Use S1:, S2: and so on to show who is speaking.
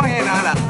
S1: không eh, nghe